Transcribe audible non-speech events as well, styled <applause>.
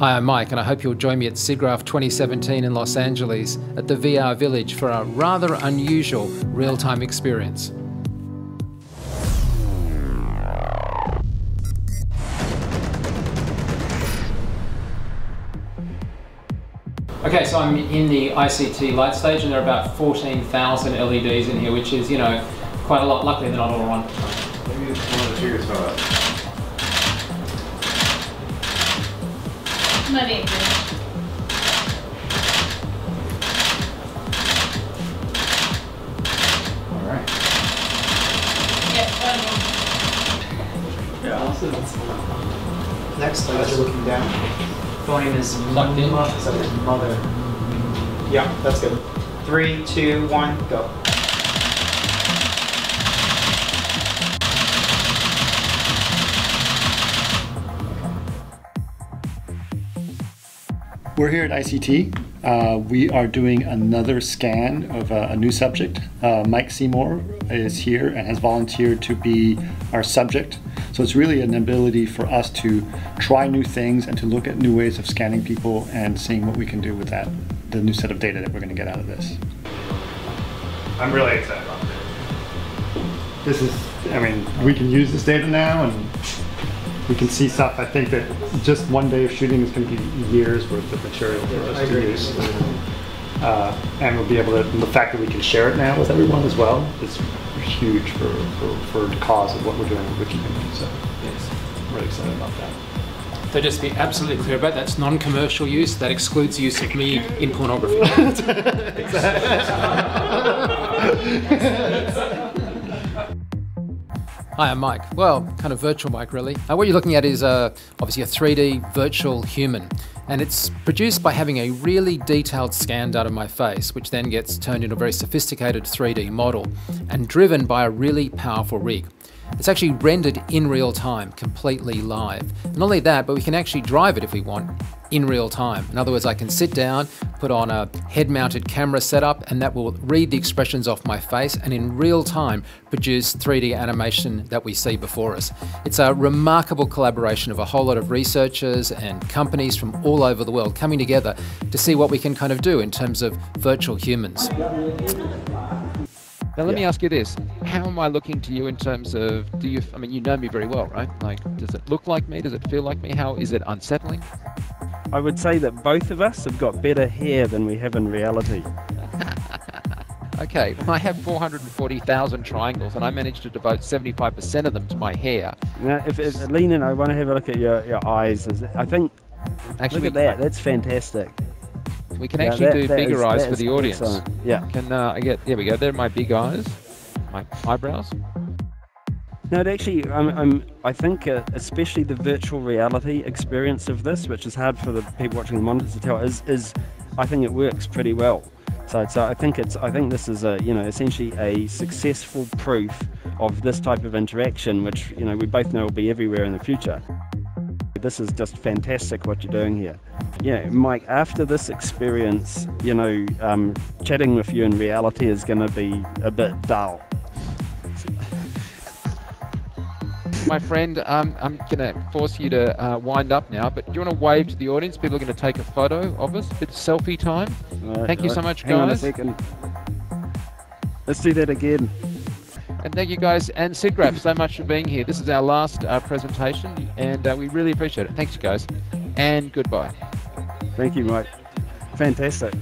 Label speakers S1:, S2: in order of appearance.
S1: Hi, I'm Mike, and I hope you'll join me at SIGGRAPH 2017 in Los Angeles at the VR Village for a rather unusual real time experience. Okay, so I'm in the ICT light stage, and there are about 14,000 LEDs in here, which is, you know, quite a lot. Luckily, they're not all on.
S2: Maybe one of the
S3: more.
S4: Next, as you're looking down, volume is
S1: Plugged in.
S4: mo- so it's mother. Yeah, that's good. Three, two, one, go.
S5: We're here at ICT. Uh, we are doing another scan of a, a new subject. Uh, Mike Seymour is here and has volunteered to be our subject. So it's really an ability for us to try new things and to look at new ways of scanning people and seeing what we can do with that, the new set of data that we're going to get out of this. I'm really excited about this. This is, I mean, we can use this data now and we can see stuff. I think that just one day of shooting is going to be years worth of material for us
S4: I
S5: to
S4: agree.
S5: use. Uh, and we'll be able to, the fact that we can share it now with everyone as well is huge for, for, for the cause of what we're doing with the community. So, yes, I'm really excited about that.
S1: So just to be absolutely clear about that, that's non-commercial use. That excludes use of me in pornography. <laughs> <laughs> <laughs> Hi, I'm Mike. Well, kind of virtual Mike, really. Uh, what you're looking at is uh, obviously a 3D virtual human, and it's produced by having a really detailed scan done of my face, which then gets turned into a very sophisticated 3D model and driven by a really powerful rig. It's actually rendered in real time, completely live. Not only that, but we can actually drive it if we want in real time. In other words, I can sit down, put on a head mounted camera setup, and that will read the expressions off my face and in real time produce 3D animation that we see before us. It's a remarkable collaboration of a whole lot of researchers and companies from all over the world coming together to see what we can kind of do in terms of virtual humans.
S6: Now let me ask you this: How am I looking to you in terms of? Do you? I mean, you know me very well, right? Like, does it look like me? Does it feel like me? How is it unsettling?
S7: I would say that both of us have got better hair than we have in reality. <laughs>
S6: Okay, well, I have 440,000 triangles, and I managed to devote 75% of them to my hair.
S7: Now, if, if lean in, I want to have a look at your, your eyes. I think.
S6: Actually,
S7: look at that. That's fantastic.
S6: We can
S7: Yeah,
S6: actually
S7: that-
S6: do
S7: that
S6: bigger
S7: is-
S6: eyes for the audience.
S7: excellent. Yeah.
S6: Can uh, I get? There we go. There are my big eyes, my eyebrows.
S7: No, it actually, I'm, I'm, I think, uh, especially the virtual reality experience of this, which is hard for the people watching the monitors to tell, is, is I think it works pretty well. So, so I think it's, I think this is a, you know, essentially a successful proof of this type of interaction, which you know we both know will be everywhere in the future. This is just fantastic what you're doing here. Yeah, Mike. After this experience, you know, um, chatting with you in reality is going to be a bit dull.
S6: My friend, um, I'm going to force you to uh, wind up now, but do you want to wave to the audience? People are going to take a photo of us. It's selfie time.
S7: Right,
S6: Thank you so
S7: right.
S6: much,
S7: Hang on a
S6: guys.
S7: second. Let's do that again.
S6: And thank you guys and SIGGRAPH so much for being here. This is our last uh, presentation, and uh, we really appreciate it. Thanks, you guys, and goodbye.
S7: Thank you, Mike. Fantastic.